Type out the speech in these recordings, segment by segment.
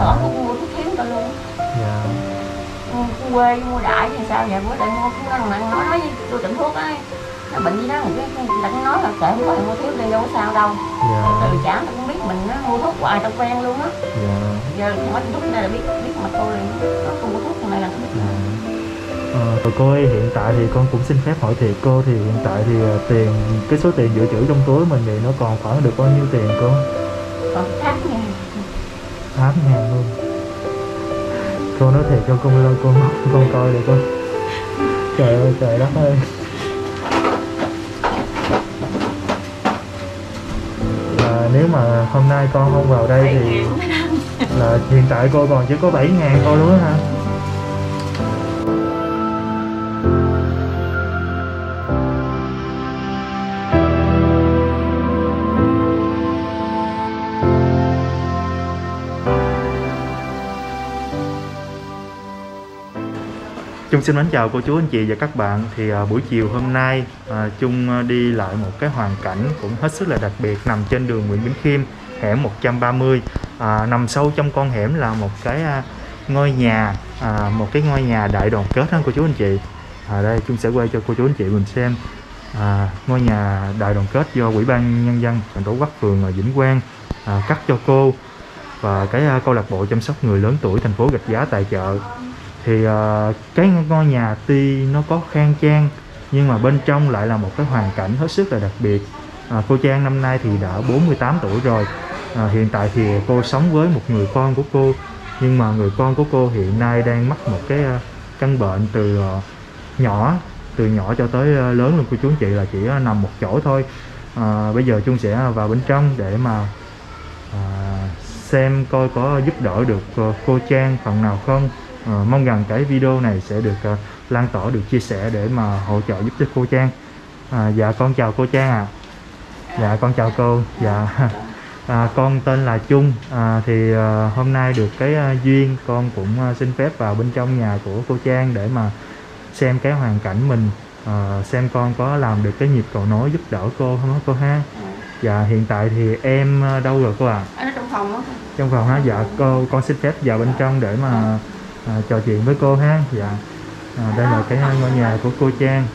ở cô mua thuốc thiếu tao luôn. Dạ. Mua quê mua đại thì sao vậy bữa đại mua cũng đang nói nói với tôi tiệm thuốc á. Nó bệnh gì đó một cái ta nói là kệ không có mua thiếu đi đâu có sao đâu. Dạ. Từ trả tao cũng biết mình nó mua thuốc hoài tao quen luôn á. Dạ. Giờ mấy thuốc này là biết biết mặt tôi liền. Nó không mua thuốc này là không biết. Dạ. Ờ, cô ơi hiện tại thì con cũng xin phép hỏi thiệt. Cô thì hiện tại thì ờ, tiền cái số tiền dự trữ trong túi mình thì nó còn khoảng được bao nhiêu tiền cô? Còn khác nha 8 ngàn luôn. Cô nói thiệt cho con lên con móc con coi được không? Trời ơi trời đất ơi. Là nếu mà hôm nay con không vào đây thì là hiện tại cô còn chỉ có 7 ngàn thôi đúng không hả xin mến chào cô chú anh chị và các bạn. Thì à, buổi chiều hôm nay à, Chung à, đi lại một cái hoàn cảnh cũng hết sức là đặc biệt nằm trên đường Nguyễn Bỉnh Khiêm hẻm 130 à, nằm sâu trong con hẻm là một cái à, ngôi nhà à, một cái ngôi nhà đại đoàn kết đó cô chú anh chị. À, đây Chung sẽ quay cho cô chú anh chị mình xem à, ngôi nhà đại đoàn kết do Ủy ban Nhân dân thành phố Bắc phường ở Vĩnh Quang à, cắt cho cô và cái à, câu lạc bộ chăm sóc người lớn tuổi thành phố Gạch Giá tài trợ thì ờ, cái ngôi nhà tuy nó có khang trang nhưng mà bên trong lại là một cái hoàn cảnh hết sức là đặc biệt. À, cô Trang năm nay thì đã 48 tuổi rồi. À, hiện tại thì cô sống với một người con của cô. Nhưng mà người con của cô hiện nay đang mắc một cái ờ, căn bệnh từ ờ, nhỏ từ nhỏ cho tới lớn luôn. Cô chú anh chị là chỉ nằm một chỗ thôi. À, bây giờ Chung sẽ vào bên trong để mà à, xem coi có giúp đỡ được cô Trang phần nào không. Ờ, mong rằng cái video này sẽ được ờ, lan tỏa được chia sẻ để mà hỗ trợ giúp cho cô Trang. À, dạ con chào cô Trang ạ. Dạ con chào cô. Dạ. À, con tên là Trung. À, thì ờ, hôm nay được cái ờ, duyên con cũng ờ, xin phép vào bên trong nhà của cô Trang để mà xem cái hoàn cảnh mình ờ, xem con có làm được cái nhịp cầu nối giúp đỡ cô không á cô ha? Dạ hiện tại thì em đâu rồi cô ạ? Ở trong phòng đó trong phòng ha dạ cô con xin phép vào bên trong để mà à, trò chuyện với cô ha. Dạ à, đây là cái ngôi nhà của cô Trang.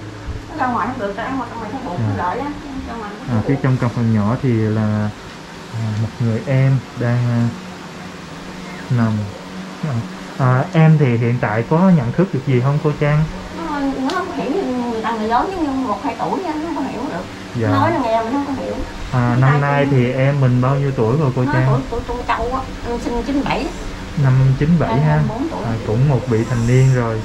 Nó ra ngoài không được ra ngoài trong này thấy bụng À. lợi á. À, phía trong căn phòng nhỏ thì là à, một người em đang à, nằm. À, em thì hiện tại có nhận thức được gì không cô Trang? Nó, nó không hiểu người ta người lớn giống như một hai tuổi nha nó không hiểu được. Dạ. Nói là nghe mình không có hiểu. À, năm nay thì em mình bao nhiêu tuổi rồi cô Trang? tuổi tuổi trung châu á sinh chín bảy năm chín bảy ha. bốn tuổi. À, cũng một vị thành niên rồi.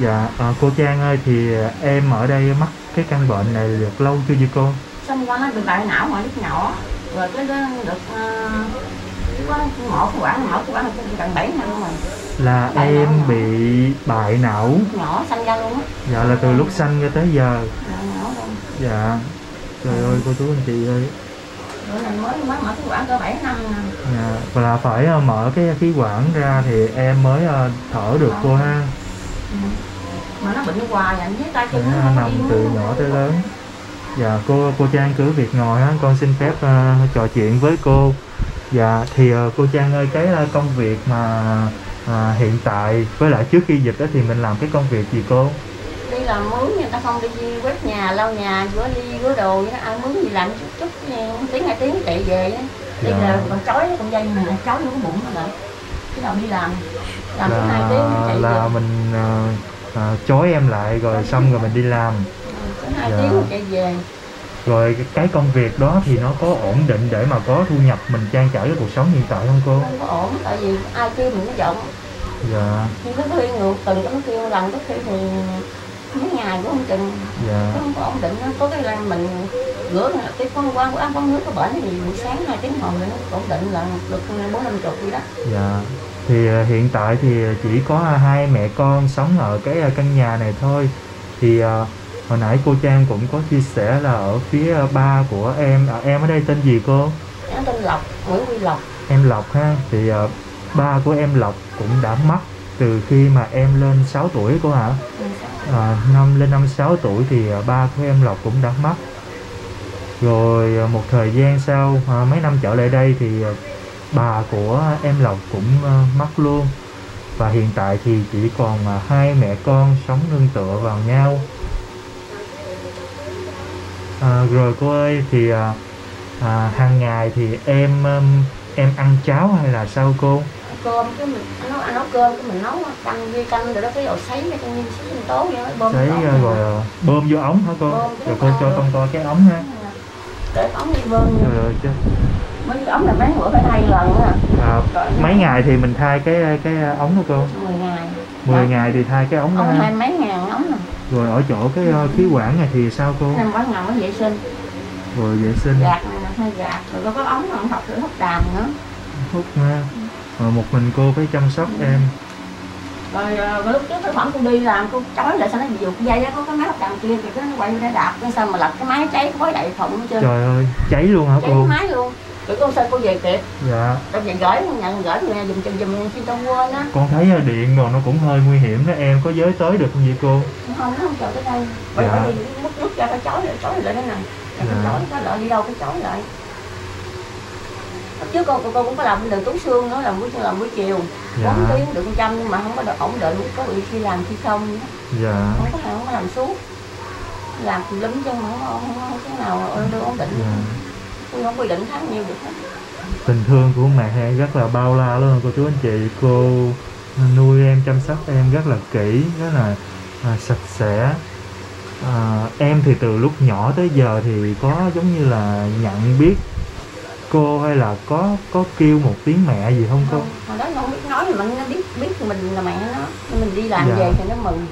Dạ à, cô Trang ơi thì em ở đây mắc cái căn bệnh này được lâu chưa vậy cô? Xong qua nó bị bại não mà lúc nhỏ. Rồi cái đó được uh, có mổ cái quản mổ cái quản gần bảy năm luôn rồi. Là Bại em não bị bại não? Nhỏ sanh ra luôn á. Dạ là từ lúc sanh cho tới giờ. Bại não luôn. Dạ. Trời ơi cô chú anh chị ơi rồi này mới mới mở cái quản cỡ bảy năm nè dạ. là phải ờ, mở cái khí quản ra thì em mới ờ, thở được cô ha. Ừ. mà nó bệnh hoài vậy với tay chân nó ờ, không nằm từ nhỏ tới lớn. Dạ cô cô Trang cứ việc ngồi ha con xin phép ờ, trò chuyện với cô. Dạ thì ờ, cô Trang ơi cái ờ, công việc mà à, hiện tại với lại trước khi dịch đó thì mình làm cái công việc gì cô đi làm mướn người ta không đi quét nhà lau nhà rửa ly rửa đồ vậy đó ai mướn gì làm chút chút tiếng hai tiếng chạy về á. Đi Dạ. là còn chói con dây này là chói vô cái bụng đó là cái đầu đi làm làm tới hai tiếng chạy là là về. mình ờ, ờ, chối em lại rồi xong rồi mình đi làm. Tới hai Dạ. tiếng chạy về. Rồi cái- cái công việc đó thì nó có ổn định để mà có thu nhập mình trang trải cái cuộc sống hiện tại không cô? Không có ổn tại vì ai kêu mình nó giận. Dạ. Nhưng có khi ngược từng có kêu lần có khi thì mấy ngày cũng không chừng dạ. Không có ổn định nó có cái là mình rửa là cái con quan của con nước có bệnh thì buổi sáng hai tiếng hồi nữa nó ổn định là được bốn năm chục gì đó. Dạ. Thì ờ, hiện tại thì chỉ có hai mẹ con sống ở cái ờ, căn nhà này thôi. Thì ờ, hồi nãy cô Trang cũng có chia sẻ là ở phía ba của em. À, em ở đây tên gì cô? Nó tên lộc nguyễn quy lộc. Em Lộc ha. Thì ba của em Lộc cũng đã mất từ khi mà em lên 6 tuổi cô hả à, năm lên năm 6 tuổi thì à, ba của em Lộc cũng đã mất. Rồi à, một thời gian sau à, mấy năm trở lại đây thì à, bà của em Lộc cũng à, mất luôn. Và hiện tại thì chỉ còn à, hai mẹ con sống nương tựa vào nhau. À, rồi cô ơi thì à, à, hàng ngày thì em em ăn cháo hay là sao cô? Cơm cái mình anh nấu anh nấu cơm cái mình nấu canh ghi canh rồi đó cái rồi sấy mấy con nhiên xíu sinh tố vậy bơm sấy ống rồi ờ, bơm vô ống hả cô? Rồi cô cho con coi cái ống ha. Để ống đi bơm rồi rồi chứ. Mấy cái ống là mấy bữa phải thay lần á. À, mấy ngày thì mình thay cái cái ống đó cô? 10 ngày. 10 ngày thì thay cái ống đó hai mấy ngàn ống nè rồi ở chỗ cái ờ, khí quản này thì sao cô? Quá ngàn mới vệ sinh. Rồi vệ sinh. Gạt này là hay gạt. Rồi có cái ống còn học được hút đàm nữa. Hút ha rồi một mình cô phải chăm sóc em. Rồi, ờ, rồi lúc trước cái khoảng cô đi làm cô chói lại sao nó dục dây á có cái máy đàm kia thì cái nó quay để đạp cái sao mà lật cái máy cháy khói đầy phòng hết trơn. Trời ơi cháy luôn hả cháy cô? cái máy luôn. Rồi cô sao cô về kịp? Dạ. Rồi về gửi nhận gửi nhà dùm dùm dùm khi tao quên á. Con thấy ờ, điện rồi nó cũng hơi nguy hiểm đó em có giới tới được không vậy cô? Không nó không chờ tới đây. Bởi Dạ. vì múc nước ra phải chói lại chói lại này Rồi Dạ. phải chói có lợi đi đâu phải chói lại Trước cô, cô, cô cũng có làm đường Tú Xương nữa làm buổi làm buổi chiều. Dạ. bốn tiếng được trăm nhưng mà không có được ổn định có bị khi làm khi không nữa. dạ. Không có không có làm suốt. Làm chứ mà không không, không có nào được ổn định. Dạ. Tôi không quy định tháng nhiêu được hết. Tình thương của mẹ hay rất là bao la luôn. Cô chú anh chị cô nuôi em chăm sóc em rất là kỹ rất là à, sạch sẽ. À, em thì từ lúc nhỏ tới giờ thì có giống như là nhận biết cô hay là có có kêu một tiếng mẹ gì không cô? Không hồi đó nó không biết nói mà nó biết biết mình là mẹ nó. Mình đi làm Dạ. về thì nó mừng.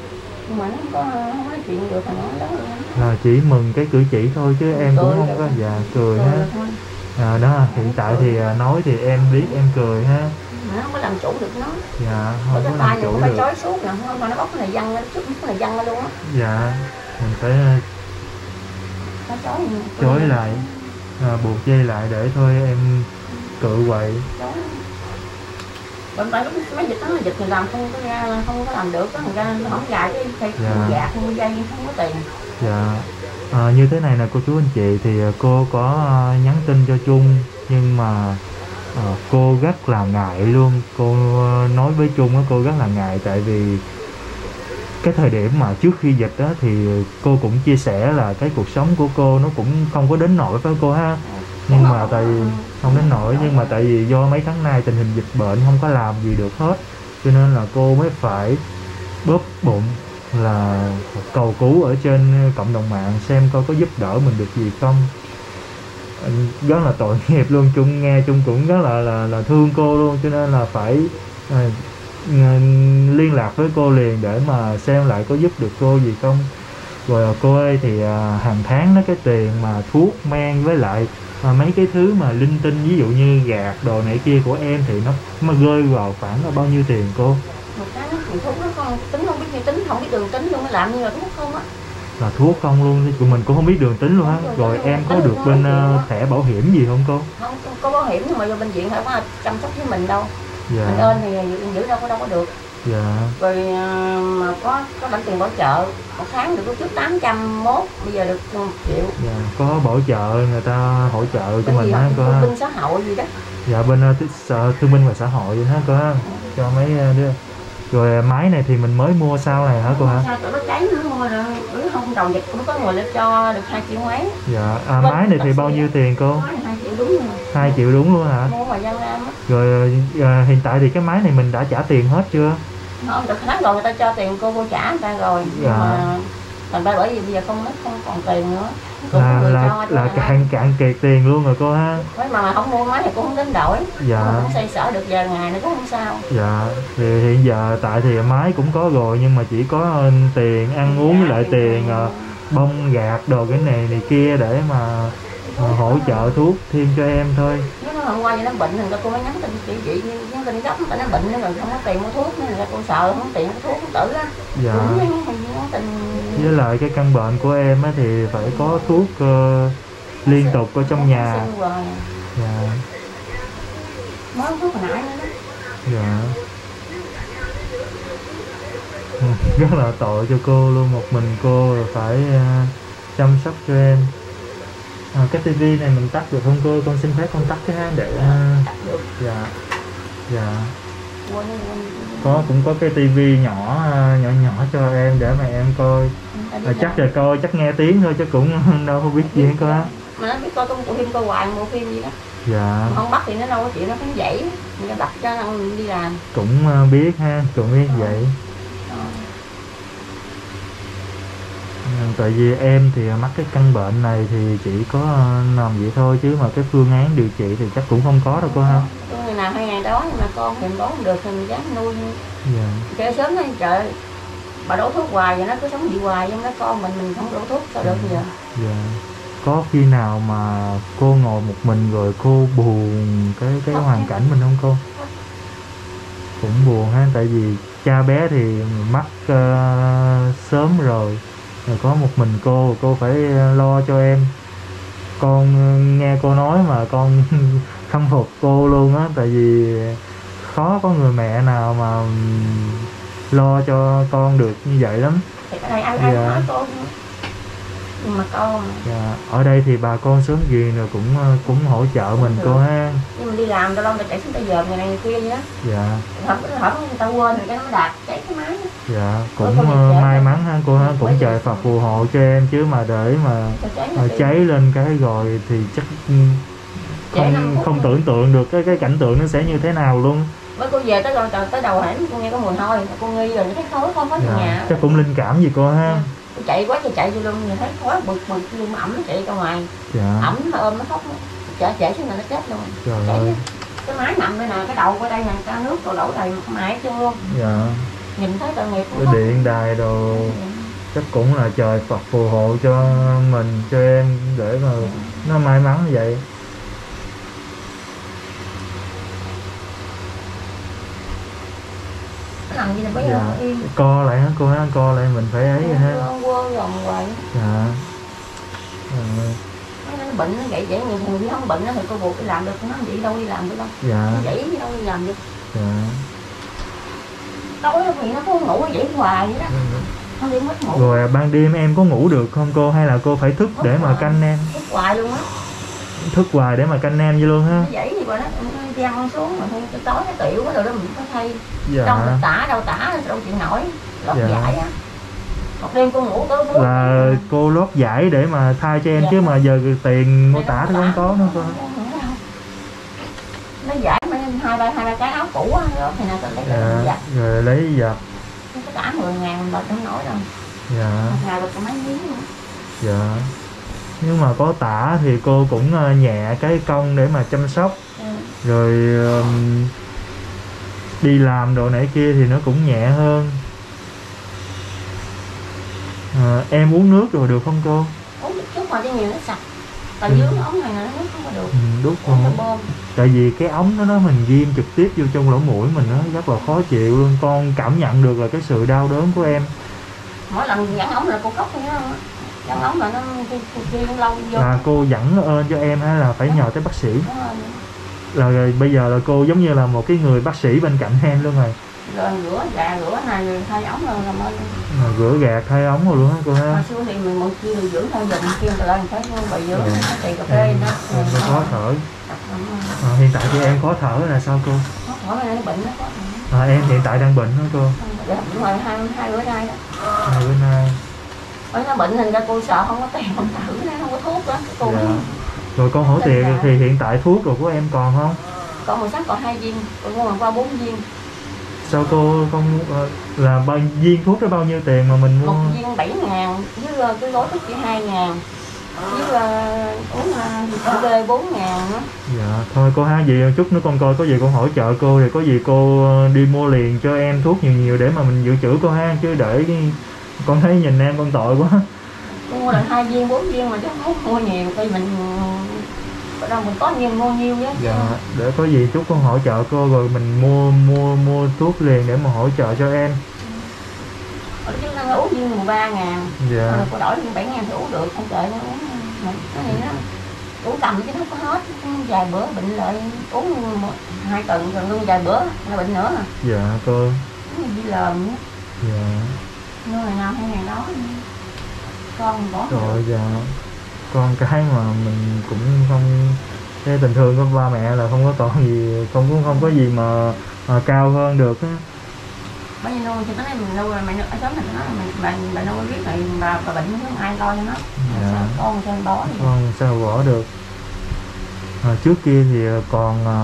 Nhưng mà nó không có không nói chuyện được thì nó lớn là chỉ mừng cái cử chỉ thôi chứ em cũng Cười không được. có dạ cười rồi ha. à, đó hiện tại thì à, nói thì em biết em cười ha. Mà nó không có làm chủ được nó. Dạ không có tay làm chủ cũng phải được. chói suốt nè không mà nó bóc cái này văng trước cái này văng luôn á. Dạ mình phải à, nó chói chối lại à, buộc dây lại để thôi em cự quậy. Bệnh lúc mấy dịch đó là dịch mình làm không có ra không có làm được á thành ra không dài cái cây Dạ. gạt không có dây không có tiền. Dạ. À, như thế này nè cô chú anh chị thì à, cô có à, nhắn tin cho Trung nhưng mà à, cô rất là ngại luôn. Cô à, nói với Trung á cô rất là ngại tại vì cái thời điểm mà trước khi dịch đó thì cô cũng chia sẻ là cái cuộc sống của cô nó cũng không có đến nổi với cô ha. Nhưng mà tại vì không đến nổi nhưng mà tại vì do mấy tháng nay tình hình dịch bệnh không có làm gì được hết cho nên là cô mới phải bóp bụng là cầu cứu ở trên cộng đồng mạng xem coi có giúp đỡ mình được gì không. Rất là tội nghiệp luôn chung nghe chung cũng rất là là, là thương cô luôn cho nên là phải à, liên lạc với cô liền để mà xem lại có giúp được cô gì không. Rồi à, cô ơi thì à, hàng tháng đó cái tiền mà thuốc men với lại à, mấy cái thứ mà linh tinh ví dụ như gạt đồ này kia của em thì nó nó rơi vào khoảng là bao nhiêu tiền cô? Một cái nó thuốc nó không tính không biết như tính không biết đường tính luôn nó làm như là thuốc không á. Là thuốc không luôn tụi mình cũng không biết đường tính luôn á. Rồi, rồi em có được nó bên quá. thẻ bảo hiểm gì không cô? Không không có bảo hiểm nhưng mà vô bệnh viện phải có chăm sóc với mình đâu dạ. Ơn thì giữ đâu có đâu có được. Dạ. Rồi à, mà có có bản tiền bảo trợ một tháng được có trước 801 bây giờ được 1 triệu. Dạ có bảo trợ người ta hỗ trợ cho Bên mình thương có binh xã hội gì đó. Dạ bên sở thương binh và xã hội vậy ha? Có cho mấy ờ, đứa. Rồi ờ, máy này thì mình mới mua sau này hả cô hả sao tụi nó cháy nó mua rồi không đầu dịch cũng có người lên cho được hai triệu mấy. Dạ à, máy này thì bao nhiêu á. tiền cô? Hai triệu đúng rồi 2 triệu đúng luôn hả? Mua mà dân ra mất. Rồi ờ, hiện tại thì cái máy này mình đã trả tiền hết chưa? Không được tháng rồi người ta cho tiền cô vô trả người ta rồi. Nhưng Dạ. mà thành ra bởi vì bây giờ không không còn tiền nữa. Có là là cho là cạn cạn kiệt tiền luôn rồi cô ha. Với mà, không mua máy thì cũng không đến đổi. Dạ. Cũng xây sở được vài ngày nữa cũng không sao. Dạ, thì hiện giờ tại thì máy cũng có rồi nhưng mà chỉ có ờ, tiền ăn uống với lại tiền ờ, bông gạt đồ cái này này kia để mà ờ, hỗ trợ thuốc thêm cho em thôi. nếu nó hôm qua vậy nó bệnh ta cô mới nhắn tin chị chị nhắn tin gấp tại nó bệnh rồi không có tiền mua thuốc nên là cô sợ không tiền mua thuốc không tử á Dạ. tin Với lại cái căn bệnh của em á thì phải có thuốc ờ, liên tục ở trong nhà. Hoài. Dạ, mới thuốc hồi nãy nữa đó dạ. Rất là tội cho cô luôn một mình cô rồi phải ờ, chăm sóc cho em. À, cái tivi này mình tắt được không cô? Con xin phép con tắt cái ha để được dạ dạ. Có cũng có cái tivi nhỏ à, nhỏ nhỏ cho em để mà em coi. À, chắc là coi chắc nghe tiếng thôi chứ cũng đâu có biết gì hết cô á. Mà nó biết coi có một phim coi hoài một phim gì đó. Dạ. Mà không bắt thì nó đâu có chịu nó cũng người ta đặt cho nó đi làm. Cũng biết ha cũng biết vậy Ờ. Ừ, tại vì em thì mắc cái căn bệnh này thì chỉ có à, nằm vậy thôi chứ mà cái phương án điều trị thì chắc cũng không có đâu cô ha. Tôi ngày nào hai ngày đó nhưng mà con thì không được thì mình dám nuôi. Dạ. Kêu sớm nói trời bà đổ thuốc hoài vậy nó cứ sống bị hoài nhưng nó con mình mình không đổ thuốc sao được giờ? Dạ. Có khi nào mà cô ngồi một mình rồi cô buồn cái cái Không, hoàn em- cảnh mình không cô? Cũng buồn ha tại vì cha bé thì mắc ờ, sớm rồi rồi có một mình cô cô phải lo cho em con ờ, nghe cô nói mà con khâm phục cô luôn á tại vì khó có người mẹ nào mà lo cho con được như vậy lắm thì cái này ai Dạ. nói con mà con. Dạ, ở đây thì bà con sớm gì rồi cũng ờ, cũng hỗ trợ mình cô ha. nhưng mà đi làm đâu đâu ta chạy xuống tay giờ ngày này ngày kia vậy đó. Dạ, thật thật người ta quên rồi cái nó đạt cháy cái máy. Dạ cũng ờ, may mắn ha cô ha, Ừ, cũng bởi trời Phật phù hộ cho em chứ mà để mà cháy mà cháy lên cái rồi thì chắc ừ, không không tưởng tượng được cái cái cảnh tượng nó sẽ như thế nào luôn. với cô về tới đầu tới đầu hẻm cô nghe có mùi hôi cô nghi rồi thấy khói không có Dạ, nhà. chắc cũng linh cảm gì cô ha. Tôi chạy quá chạy chạy vô luôn thấy khói bực bực luôn ẩm nó chạy ra ngoài. Dạ, ẩm nó ôm nó khóc chở chạy xuống là nó chết luôn trời chạy ơi. cái máy nằm đây nè cái đầu của đây nè cái nước rồi đổ đầy mãi chưa luôn Dạ, nhìn thấy tội nghiệp cái điện đài đồ chắc cũng là trời Phật phù hộ cho mình cho em để mà nó may mắn như vậy. Nằm gì là bây Dạ. yên co lại ha cô ha co lại mình phải ấy rồi ha. quơ vòng hoài. Dạ. Mấy nó bệnh nó vậy vậy người đi không bệnh nó thì cô buộc đi làm được nó vậy đâu đi làm được đâu. Dạ. Vậy đâu đi làm được. Dạ. Tối thì nó có ngủ vậy hoài vậy đó. Nó đi mất ngủ. Rồi ban đêm em có ngủ được không cô? Hay là cô phải thức để mà canh em? Thức hoài luôn á thức hoài để mà canh em vậy luôn ha. Nó vậy thì bà nó giăng con xuống mà thôi cái tối nó tiểu quá rồi đó mình có thay dạ. Tả đâu tả đâu chịu nổi lót Dạ. giải á. Một đêm cô ngủ tới bốn là cô lót giải để mà thay cho em Dạ. chứ mà giờ tiền mua tả thì không có nữa cô. nó giải mà hai ba hai ba cái áo cũ á đó thì nào tôi lấy cái dạ giặt rồi lấy giặt cái tả 10 ngàn mà không nổi đâu. Dạ. Một ngày được có mấy miếng nữa. dạ nhưng mà có tả thì cô cũng ờ, nhẹ cái công để mà chăm sóc. Ừ. rồi đi làm đồ này kia thì nó cũng nhẹ hơn. Ờ, em uống nước rồi được không cô? Uống được chút mà cho nhiều nó sạch. Còn Ừ. dưới ống này là nó nước không có được. Ừ, đút uống không? tại vì cái ống đó nó mình ghim trực tiếp vô trong lỗ mũi mình nó rất là khó chịu luôn. Con cảm nhận được là cái sự đau đớn của em. Mỗi lần dẫn ống là cô khóc thôi đó dẫn ống là nó khi lâu vô. Là cô dẫn ơn cho em hay là phải nhờ tới bác sĩ. Đúng rồi. là rồi bây giờ là cô giống như là một cái người bác sĩ bên cạnh em luôn rồi. Rồi rửa gà rửa này rồi thay ống rồi làm ơn. Mà rửa gạt thay ống rồi luôn á cô ha? Hồi xưa thì mình một kia rồi dưỡng theo dùm kia rồi lên thấy bị dưỡng Ừ. nó tiền cà phê đó. em có khó thở. À, hiện tại thì em khó thở là sao cô? Khó thở nó bệnh nó có à, em hiện tại đang bệnh đó cô? Bệnh ngoài hai hai bữa nay đó. Hai bữa nay bởi nó bệnh thành ra cô sợ không có tiền không thử nó không có thuốc đó cô dạ. rồi con hỏi tiền Dạ. thì hiện tại thuốc rồi của em còn không? Còn một sách còn hai viên còn mua qua bốn viên. Sao cô không ờ, là bao viên thuốc đó bao nhiêu tiền mà mình mua? Một viên bảy ngàn với ờ, cái gói thuốc chỉ hai ngàn. Với uống uh, B bốn ngàn dạ thôi cô ha gì chút nữa con coi có gì con hỗ trợ cô thì có gì cô ờ, đi mua liền cho em thuốc nhiều nhiều để mà mình dự trữ cô ha chứ để con thấy nhìn em con tội quá. Mua là hai viên bốn viên mà chứ không mua nhiều coi mình đâu mình có nhiều mua nhiêu chứ dạ để có gì chút con hỗ trợ cô rồi mình mua mua mua thuốc liền để mà hỗ trợ cho em. Ở chứ nó uống viên 13 ngàn. Dạ. Rồi cô đổi viên 7 ngàn thì uống được không kệ nó uống mình cái này nó uống cầm chứ nó có hết. Vài bữa bệnh lại uống một, hai tuần rồi luôn vài bữa là bệnh nữa. À dạ cô. Đi nữa dạ ngày nào hay ngày đó. Con bỏ rồi dạ con cái mà mình cũng không cái tình thương của ba mẹ là không có còn gì không cũng không có gì mà, mà cao hơn được á. Bởi vì nuôi thì nó nói mình nuôi mày nuôi ở sớm mình nói mình bà, bà nuôi biết mày bà, bà bệnh không ai lo cho nó. Dạ. Sao con sao bó thì con sao bỏ được? À, trước kia thì còn à,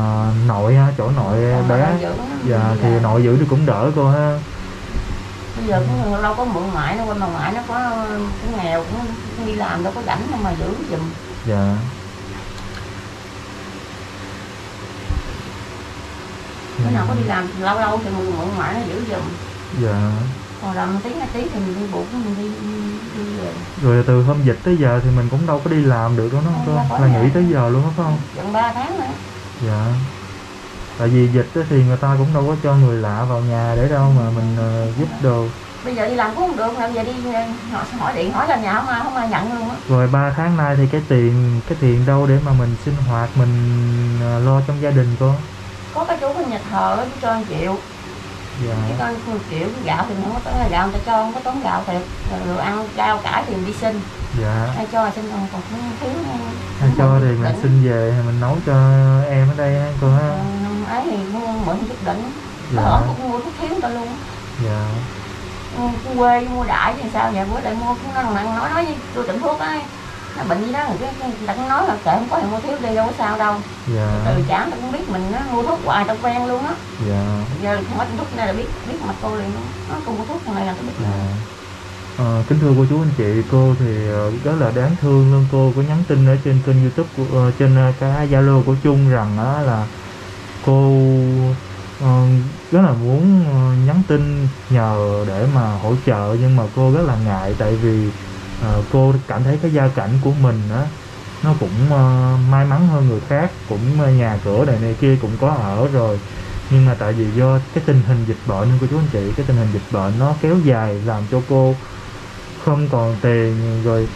nội ha chỗ nội Còn bé dạ thì giờ- nội giữ thì cũng đỡ cô ha bây giờ cũng lâu có mượn ngoại nó mà ngoại nó có cũng nghèo cũng, cũng đi làm đâu có rảnh đâu mà giữ giùm. Dạ. Cái nào có đi làm lâu lâu thì mượn mượn ngoại nó giữ giùm. Dạ. Còn làm tí hai tí thì mình đi buộc mình đi đi, về. Rồi từ hôm dịch tới giờ thì mình cũng đâu có đi làm được đâu nó Không, có là nghỉ tới giờ luôn đó phải không? Gần ba tháng nữa. Dạ tại vì dịch thì người ta cũng đâu có cho người lạ vào nhà để đâu mà mình ờ, giúp đồ. Bây giờ đi làm cũng không được làm giờ đi họ hỏi điện hỏi lên nhà không ai không ai nhận luôn á. Rồi ba tháng nay thì cái tiền cái tiền đâu để mà mình sinh hoạt mình ờ, lo trong gia đình cô? Có cái chú bên nhà thờ đó, cho anh chịu dạ. Chứ con con chịu cái gạo thì không có tốn gạo người ta cho không có tốn gạo thiệt. Rồi ăn rau cải thì đi xin. Dạ. Ai cho là xin còn còn thiếu cho thì mình xin về thì mình nấu cho em ở đây ha cô ha. Ờ, ấy thì mua mượn chút đỉnh. Dạ. dạ. cũng mua thuốc thiếu ta luôn. Dạ. Ừ, cái quê mua đại thì sao? Vậy bữa lại mua cũng nó nặng nói nói với tôi tiệm thuốc ấy nó bệnh gì đó rồi cái cũng nói là kệ không có thì mua thiếu đi đâu có sao đâu. Dạ. Từ trả tôi cũng biết mình nó mua thuốc hoài tao quen luôn á. Dạ. Giờ không có thuốc này là biết biết mặt cô liền nó cũng mua thuốc này là tôi biết. Dạ À, kính thưa cô chú anh chị cô thì ờ, rất là đáng thương luôn cô có nhắn tin ở trên kênh youtube của, ờ, trên cái zalo của chung rằng đó là cô rất là muốn nhắn tin nhờ để mà hỗ trợ nhưng mà cô rất là ngại. Tại vì cô cảm thấy cái gia cảnh của mình á nó cũng may mắn hơn người khác cũng nhà cửa này này kia cũng có ở rồi. Nhưng mà tại vì do cái tình hình dịch bệnh nên cô chú anh chị cái tình hình dịch bệnh nó kéo dài làm cho cô không còn tiền rồi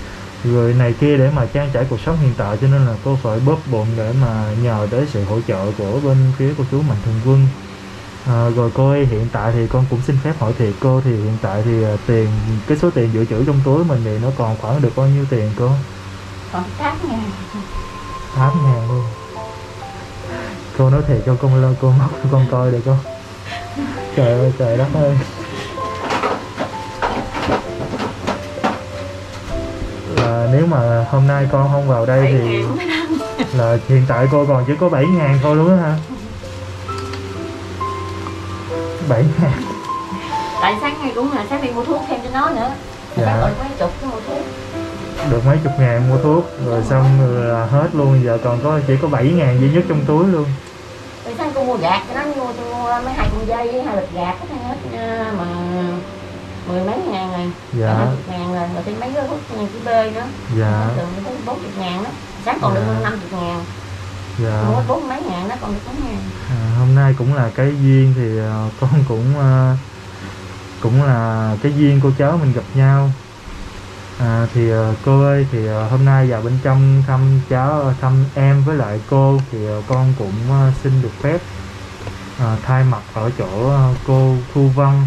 rồi này kia để mà trang trải cuộc sống hiện tại. Cho nên là cô phải bóp bụng để mà nhờ tới sự hỗ trợ của bên phía cô chú mạnh thường quân. À, rồi cô ơi hiện tại thì con cũng xin phép hỏi thiệt cô thì hiện tại thì à, tiền cái số tiền dự trữ trong túi mình thì nó còn khoảng được bao nhiêu tiền cô? Còn khác nha tám ngàn luôn. Cô nói thiệt cho con lo cô móc cho con coi được không? Trời ơi trời đất ơi là nếu mà hôm nay con không vào đây thì là hiện tại cô còn chỉ có 7 ngàn thôi luôn á hả? 7 ngàn. Tại sáng nay cũng là sáng đi mua thuốc thêm cho nó nữa. Dạ. gọi mấy chục cái mua thuốc. Được mấy chục ngàn mua thuốc rồi xong rồi là hết luôn. Giờ còn có chỉ có 7 ngàn duy nhất trong túi luôn. Rồi sáng cô mua gạt cho nó mua mua mấy hai con dây hai bịch gạt hết ờ, mà mười mấy ngàn này dạ. Hai chục ngàn rồi rồi thêm mấy cái này chữ B nữa dạ. Từ tới bốn chục ngàn đó. Sáng còn được Dạ. hơn năm chục ngàn. Dạ. Mua bốn mấy ngàn nó còn được bốn ngàn. À, hôm nay cũng là cái duyên thì ờ, con cũng ờ, cũng là cái duyên cô cháu mình gặp nhau. À, thì ờ, cô ơi thì ờ, hôm nay vào bên trong thăm cháu thăm em với lại cô thì ờ, con cũng ờ, xin được phép ờ, thay mặt ở chỗ ờ, cô Thu Vân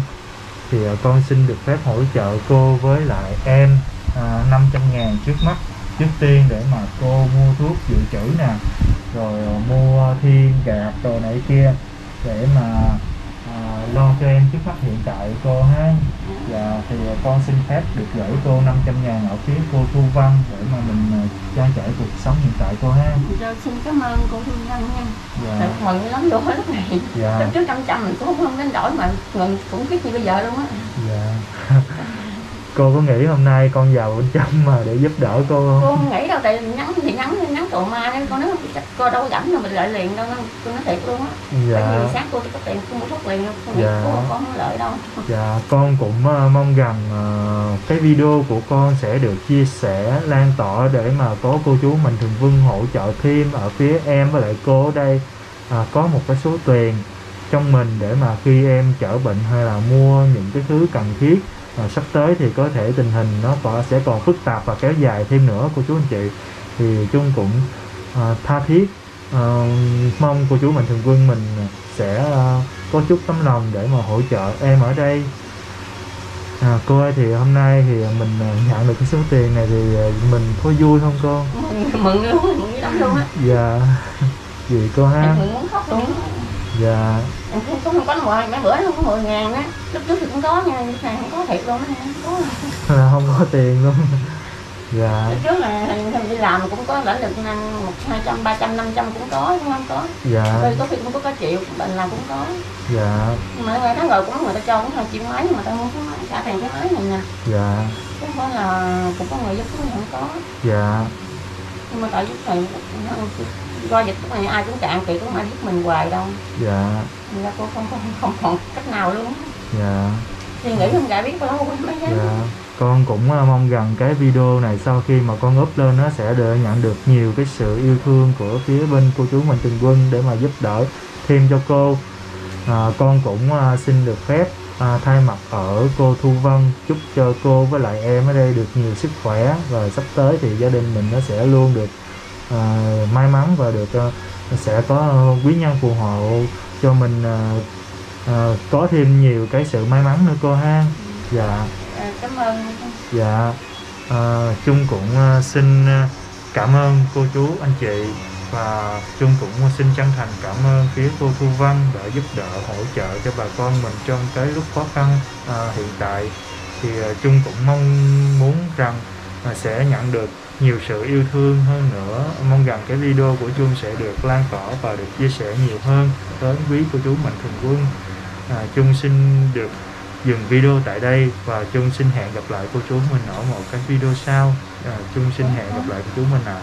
thì ờ, con xin được phép hỗ trợ cô với lại em à, 500 ngàn trước mắt. Trước tiên để mà cô mua thuốc dự trữ nè rồi ờ, mua thiên gạt đồ này kia để mà à, lo cho em trước mắt hiện tại cô ha và thì ờ, con xin phép được gửi cô 500 ngàn ở phía cô Thu Văn để mà mình ờ, trang trải cuộc sống hiện tại cô ha. Rồi xin cảm ơn cô Thu Nhân nha. Dạ. Thật mừng lắm vô lúc này. Dạ. Lúc trước 500 mình cũng không đến đổi mà mừng cũng biết như bây giờ luôn á. Dạ cô có nghĩ hôm nay con vào bên trong mà để giúp đỡ cô không? Cô không nghĩ đâu tại nhắn thì nhắn nhắn tụi ma nên con nói cô đâu có rảnh đâu mình lợi liền đâu tôi nói thiệt luôn á. Dạ. Tại vì sáng cô có tiền cô mua thuốc liền nghĩ Dạ. cô con không lợi đâu. Dạ, con cũng ờ, mong rằng ờ, cái video của con sẽ được chia sẻ lan tỏa để mà có cô chú mình thường vương hỗ trợ thêm ở phía em với lại cô ở đây. À, có một cái số tiền trong mình để mà khi em chữa bệnh hay là mua những cái thứ cần thiết à, sắp tới thì có thể tình hình nó có sẽ còn phức tạp và kéo dài thêm nữa cô chú anh chị. Thì chung cũng à, tha thiết ờ, mong cô chú mình thường quân mình sẽ ờ, có chút tấm lòng để mà hỗ trợ em ở đây. À, cô ơi thì hôm nay thì mình à, nhận được cái số tiền này thì à, mình có vui không con mừng mừng luôn mừng lắm luôn á. Dạ. Gì cô ha. Em muốn khóc luôn. Dạ. Em cũng không có mười mấy bữa nó cũng mười ngàn á. Lúc trước thì cũng có nha lúc này không có thiệt luôn á không có. Là không có tiền luôn. Dạ. Lúc trước là mình đi làm cũng có lãnh được năm một hai trăm ba trăm năm trăm cũng có cũng không? Có. Dạ. Rồi có khi cũng có cả triệu bệnh làm cũng có. Dạ. Nhưng mà tháng rồi cũng người ta cho cũng hai triệu mấy nhưng mà tao không có trả tiền cái máy này nè. Dạ. Cũng có là cũng có người giúp cũng không có. Dạ. Nhưng mà tại giúp này do dịch này ai cũng cạn kiệt cũng ai giúp mình hoài đâu. Dạ. Thành ra cô không không không còn cách nào luôn. Dạ. Suy nghĩ không giải biết lâu mới dám Dạ, con cũng à, mong rằng cái video này sau khi mà con up lên nó sẽ được nhận được nhiều cái sự yêu thương của phía bên cô chú Mạnh Trường Quân để mà giúp đỡ thêm cho cô. À, con cũng à, xin được phép à, thay mặt ở cô Thu Vân chúc cho cô với lại em ở đây được nhiều sức khỏe và sắp tới thì gia đình mình nó sẽ luôn được à, may mắn và được à, sẽ có à, quý nhân phù hộ cho mình à, à, có thêm nhiều cái sự may mắn nữa cô ha. Dạ. à, cảm ơn Dạ, à, Trung cũng xin cảm ơn cô chú anh chị và Trung cũng xin chân thành cảm ơn phía cô Thu Văn đã giúp đỡ hỗ trợ cho bà con mình trong cái lúc khó khăn à, hiện tại thì Trung cũng mong muốn rằng sẽ nhận được nhiều sự yêu thương hơn nữa. Mong rằng cái video của Trung sẽ được lan tỏa và được chia sẻ nhiều hơn đến quý cô chú mạnh thường quân. À, Trung xin được dừng video tại đây và Trung xin hẹn gặp lại cô chú mình ở một cái video sau. À, Trung xin hẹn gặp lại cô chú mình ạ.